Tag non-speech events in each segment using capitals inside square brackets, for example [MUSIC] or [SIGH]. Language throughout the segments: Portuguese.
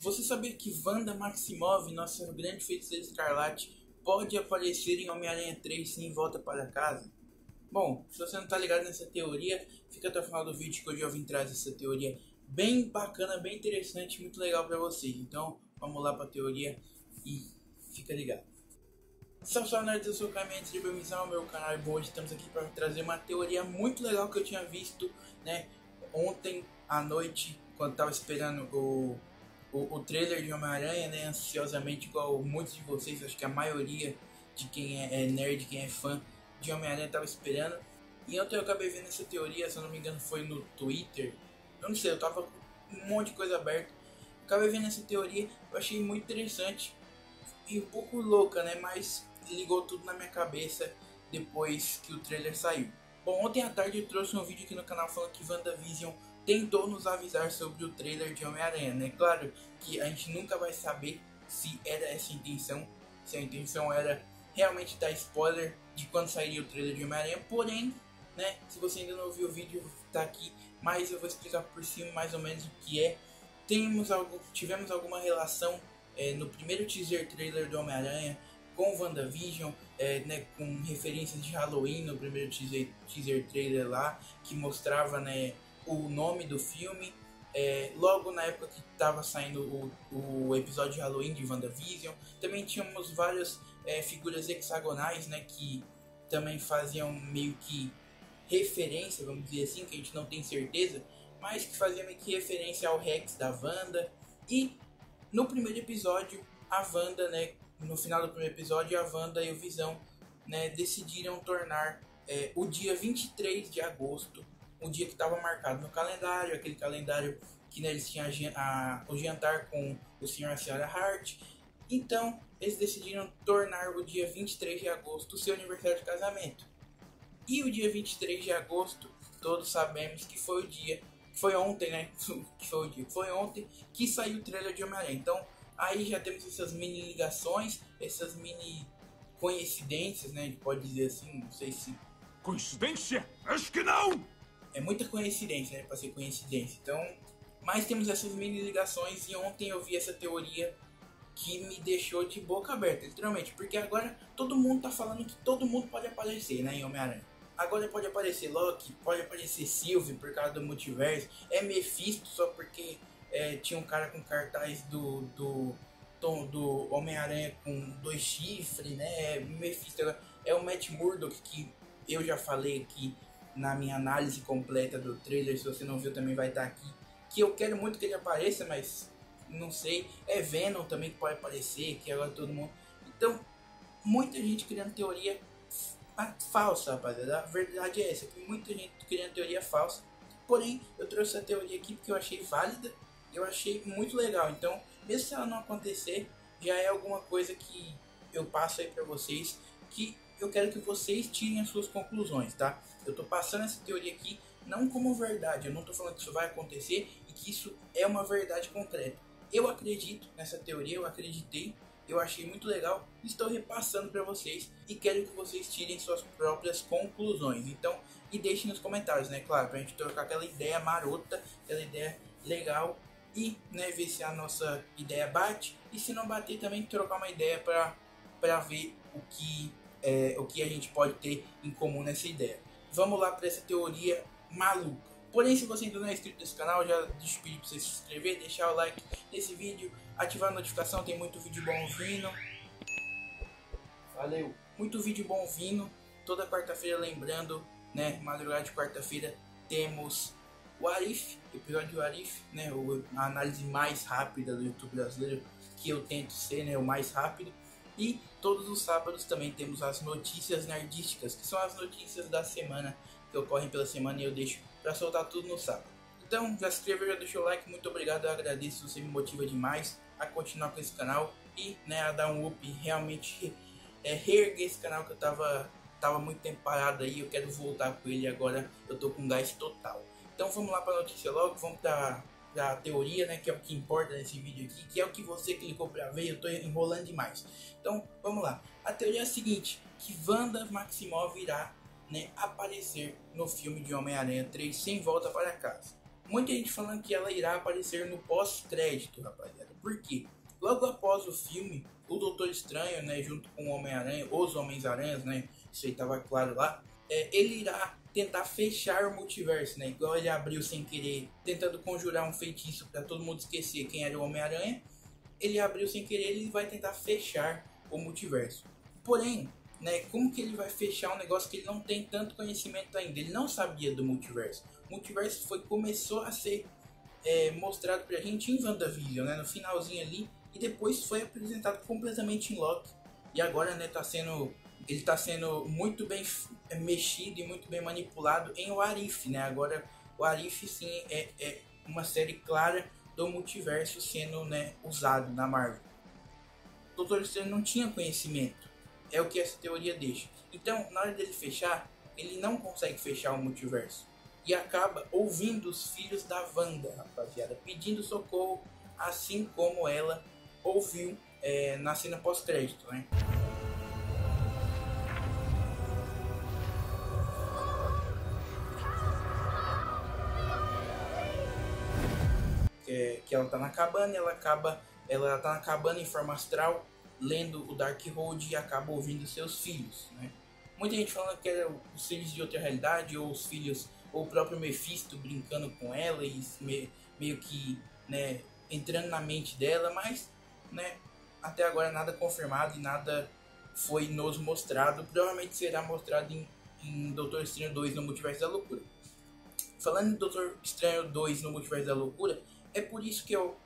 Você sabia que Wanda Maximov, nossa grande feiticeira escarlate, pode aparecer em Homem-Aranha 3 sem volta para casa? Bom, se você não está ligado nessa teoria, fica até o final do vídeo que hoje eu vim trazer essa teoria bem bacana, bem interessante, muito legal para vocês. Então, vamos lá para a teoria e fica ligado. Salve, salve nerds, eu sou o Caminho de bem-vindos ao meu canal e hoje estamos aqui para trazer uma teoria muito legal que eu tinha visto, né, ontem à noite, quando estava esperando o, o, o, trailer de Homem-Aranha, né, ansiosamente, igual muitos de vocês, acho que a maioria de quem é, é nerd, quem é fã de Homem-Aranha estava esperando. E ontem eu acabei vendo essa teoria, se eu não me engano foi no Twitter, eu não sei, eu tava com um monte de coisa aberta. Acabei vendo essa teoria, eu achei muito interessante e um pouco louca, né, mas ligou tudo na minha cabeça depois que o trailer saiu. Bom, ontem à tarde eu trouxe um vídeo aqui no canal falando que WandaVision tentou nos avisar sobre o trailer de Homem-Aranha, né? Claro que a gente nunca vai saber se era essa a intenção, se a intenção era realmente dar spoiler de quando sairia o trailer de Homem-Aranha, porém, né, se você ainda não viu o vídeo, tá aqui, mas eu vou explicar por cima mais ou menos o que é. Temos algo, tivemos alguma relação é, no primeiro teaser trailer do Homem-Aranha com WandaVision, é, né, com referências de Halloween no primeiro teaser, teaser trailer lá, que mostrava né, o nome do filme. É, logo na época que estava saindo o, o episódio de Halloween de WandaVision, também tínhamos várias é, figuras hexagonais né, que também faziam meio que referência, vamos dizer assim, que a gente não tem certeza, mas que faziam meio que referência ao Rex da Wanda. E no primeiro episódio, a Wanda, né, no final do primeiro episódio, a Wanda e o Visão né, decidiram tornar é, o dia 23 de agosto, um dia que estava marcado no calendário, aquele calendário que né, eles tinham a, o jantar com o Sr. e a Sra. Hart. Então, eles decidiram tornar o dia 23 de agosto o seu aniversário de casamento. E o dia 23 de agosto, todos sabemos que foi o dia, foi ontem, né? [LAUGHS] que foi o dia, foi ontem que saiu o trailer de Homem-Aranha. Então, Aí já temos essas mini ligações, essas mini coincidências, né? A gente pode dizer assim, não sei se. Coincidência? Acho que não! É muita coincidência, né? Pra ser coincidência. Então, mas temos essas mini ligações e ontem eu vi essa teoria que me deixou de boca aberta, literalmente. Porque agora todo mundo tá falando que todo mundo pode aparecer, né? Em Homem-Aranha. Agora pode aparecer Loki, pode aparecer Sylvie por causa do multiverso. É Mephisto só porque é, tinha um cara com cartaz do, do, do, do Homem-Aranha com dois chifres, né? Mephisto é o Matt Murdock que eu já falei aqui na minha análise completa do trailer. Se você não viu, também vai estar aqui. Que eu quero muito que ele apareça, mas não sei. É Venom também que pode aparecer, que agora todo mundo. Então, muita gente criando teoria falsa, rapaziada. A verdade é essa, que muita gente criando teoria falsa. Porém, eu trouxe a teoria aqui porque eu achei válida eu achei muito legal. Então, mesmo se ela não acontecer, já é alguma coisa que eu passo aí para vocês que eu quero que vocês tirem as suas conclusões, tá? Eu tô passando essa teoria aqui não como verdade, eu não tô falando que isso vai acontecer e que isso é uma verdade concreta. Eu acredito nessa teoria, eu acreditei, eu achei muito legal, estou repassando para vocês e quero que vocês tirem suas próprias conclusões. Então, e deixem nos comentários, né? Claro, pra gente trocar aquela ideia marota, aquela ideia legal e né, ver se a nossa ideia bate e se não bater também trocar uma ideia para ver o que, é, o que a gente pode ter em comum nessa ideia. Vamos lá para essa teoria maluca. Porém, se você ainda não é inscrito nesse canal, já pedir para você se inscrever, deixar o like nesse vídeo, ativar a notificação, tem muito vídeo bom vindo. Valeu! Muito vídeo bom vindo, toda quarta-feira lembrando, né, madrugada de quarta-feira temos o Arif, episódio do Arif, né, a análise mais rápida do YouTube brasileiro, que eu tento ser, né, o mais rápido. E todos os sábados também temos as notícias nerdísticas, que são as notícias da semana que ocorrem pela semana e eu deixo para soltar tudo no sábado. Então, já se inscreveu, já deixou o like, muito obrigado, eu agradeço, você me motiva demais a continuar com esse canal e né, a dar um up, realmente é, reerguer esse canal que eu tava, tava muito tempo parado aí, eu quero voltar com ele agora, eu tô com gás total. Então vamos lá para a notícia logo, vamos para a teoria, né, que é o que importa nesse vídeo aqui, que é o que você clicou para ver, eu estou enrolando demais. Então vamos lá. A teoria é a seguinte, que Wanda Maximoff irá né, aparecer no filme de Homem-Aranha 3 sem volta para casa. Muita gente falando que ela irá aparecer no pós-crédito, rapaziada. Por quê? Logo após o filme, o Doutor Estranho, né, junto com o Homem-Aranha, os Homens-Aranhas, né, isso aí tava claro lá, é, ele irá tentar fechar o multiverso, né, igual ele abriu sem querer, tentando conjurar um feitiço para todo mundo esquecer quem era o Homem-Aranha, ele abriu sem querer, ele vai tentar fechar o multiverso. Porém, né, como que ele vai fechar um negócio que ele não tem tanto conhecimento ainda? Ele não sabia do multiverso. O multiverso foi começou a ser é, mostrado pra gente em WandaVision, né, no finalzinho ali, e depois foi apresentado completamente em Loki. E agora, né, tá sendo ele está sendo muito bem mexido e muito bem manipulado em o Arif, né? Agora o Arif sim é, é uma série clara do multiverso sendo né, usado na Marvel. O Doutor Estranho não tinha conhecimento, é o que essa teoria deixa. Então, na hora dele fechar, ele não consegue fechar o multiverso e acaba ouvindo os filhos da Wanda, rapaziada, pedindo socorro, assim como ela ouviu é, na cena pós-crédito, né? Que, ela tá na cabana, ela acaba, ela tá na cabana em forma astral, lendo o Dark Road e acaba ouvindo seus filhos, né? Muita gente falando que era os filhos de outra realidade ou os filhos ou o próprio Mephisto brincando com ela e meio que, né, entrando na mente dela, mas né, até agora nada confirmado e nada foi nos mostrado. Provavelmente será mostrado em, em Doutor Estranho 2 no Multiverso da Loucura. Falando em Doutor Estranho 2 no Multiverso da Loucura, é por isso que eu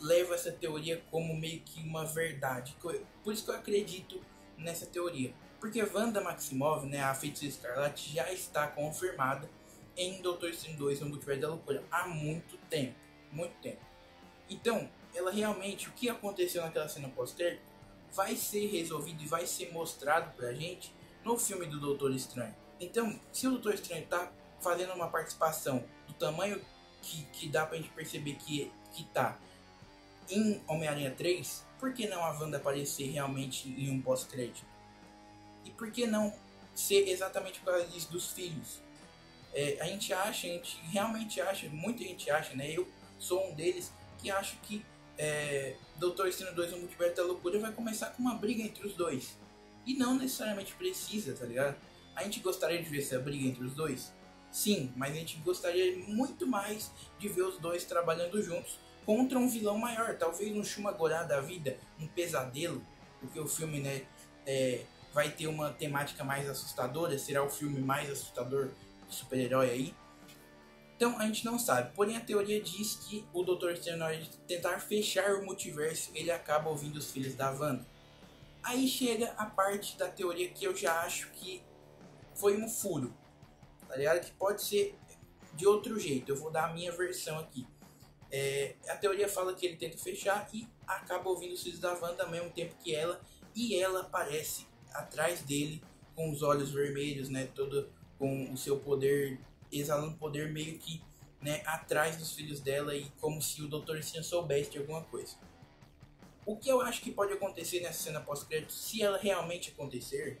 levo essa teoria como meio que uma verdade. Por isso que eu acredito nessa teoria. Porque Wanda Maximov, né, a Feiticeira Escarlate, já está confirmada em Doutor Estranho 2 no Multiverso da Loucura há muito tempo. Muito tempo. Então, ela realmente, o que aconteceu naquela cena pós-crédito, vai ser resolvido e vai ser mostrado pra gente no filme do Doutor Estranho. Então, se o Doutor Estranho tá fazendo uma participação do tamanho que, que dá pra gente perceber que, que tá em Homem-Aranha 3, por que não a Wanda aparecer realmente em um pós-crédito? E por que não ser exatamente por causa disso dos filhos? É, a gente acha, a gente realmente acha, muita gente acha, né? Eu sou um deles que acho que é, Doutor Estranho 2 no Multiverso da Loucura vai começar com uma briga entre os dois. E não necessariamente precisa, tá ligado? A gente gostaria de ver essa briga entre os dois? Sim, mas a gente gostaria muito mais de ver os dois trabalhando juntos contra um vilão maior. Talvez um Shumagorá da vida, um pesadelo, porque o filme, né, é, vai ter uma temática mais assustadora, será o filme mais assustador de super-herói aí. Então a gente não sabe. Porém a teoria diz que o Dr. De tentar fechar o multiverso, ele acaba ouvindo os filhos da Wanda. Aí chega a parte da teoria que eu já acho que foi um furo. Tá ligado? Que pode ser de outro jeito. Eu vou dar a minha versão aqui. É, a teoria fala que ele tenta fechar e acaba ouvindo os filhos da Wanda ao mesmo tempo que ela. E ela aparece atrás dele com os olhos vermelhos, né? Todo com o seu poder exalando poder meio que né, atrás dos filhos dela e como se o Doutor Estranho soubesse de alguma coisa. O que eu acho que pode acontecer nessa cena pós-crédito, se ela realmente acontecer,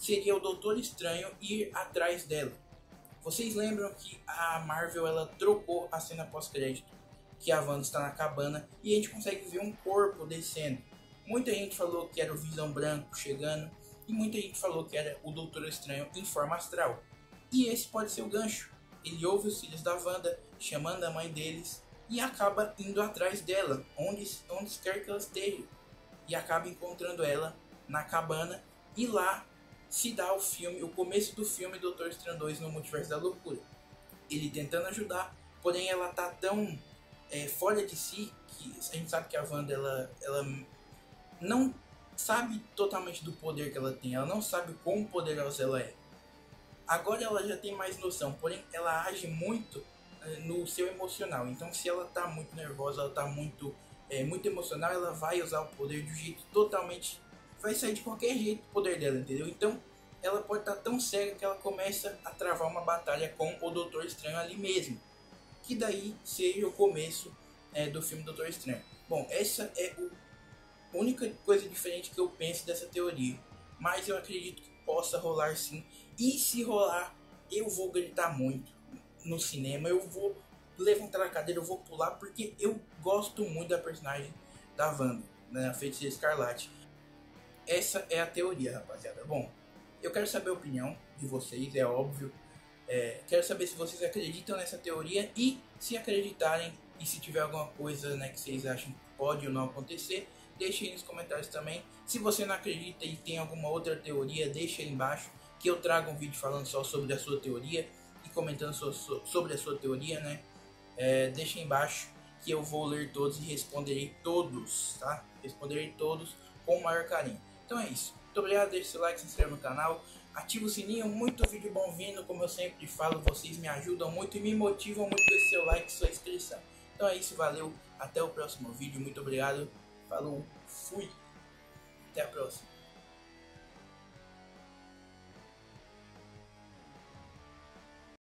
seria o Doutor Estranho ir atrás dela. Vocês lembram que a Marvel ela trocou a cena pós-crédito, que a Wanda está na cabana e a gente consegue ver um corpo descendo. Muita gente falou que era o Visão Branco chegando e muita gente falou que era o Doutor Estranho em forma astral. E esse pode ser o gancho. Ele ouve os filhos da Wanda chamando a mãe deles e acaba indo atrás dela, onde, onde quer que ela esteja. E acaba encontrando ela na cabana e lá se dá o filme, o começo do filme Doutor Estranho 2 no Multiverso da Loucura. Ele tentando ajudar, porém ela tá tão é, fora de si que a gente sabe que a Wanda ela, ela não sabe totalmente do poder que ela tem, ela não sabe quão poderosa ela é. Agora ela já tem mais noção, porém ela age muito eh, no seu emocional. Então se ela tá muito nervosa, ela tá muito, é, muito emocional, ela vai usar o poder de um jeito totalmente. Vai sair de qualquer jeito o poder dela, entendeu? Então ela pode estar tá tão cega que ela começa a travar uma batalha com o Doutor Estranho ali mesmo. Que daí seja o começo é, do filme Doutor Estranho. Bom, essa é a única coisa diferente que eu penso dessa teoria. Mas eu acredito que possa rolar sim e se rolar, eu vou gritar muito no cinema, eu vou levantar a cadeira, eu vou pular, porque eu gosto muito da personagem da Wanda, né, a Feiticeira Escarlate. Essa é a teoria, rapaziada. Bom, eu quero saber a opinião de vocês, é óbvio. É, quero saber se vocês acreditam nessa teoria e se acreditarem e se tiver alguma coisa né, que vocês acham que pode ou não acontecer, deixe aí nos comentários também. Se você não acredita e tem alguma outra teoria, deixe aí embaixo que eu trago um vídeo falando só sobre a sua teoria e comentando so, so, sobre a sua teoria, né? É, deixa aí embaixo que eu vou ler todos e responderei todos, tá? Responderei todos com o maior carinho. Então é isso. Muito obrigado, deixe seu like, se inscreva no canal, ativa o sininho, muito vídeo bom vindo, como eu sempre falo, vocês me ajudam muito e me motivam muito com seu like e sua inscrição. Então é isso, valeu, até o próximo vídeo, muito obrigado, falou, fui, até a próxima.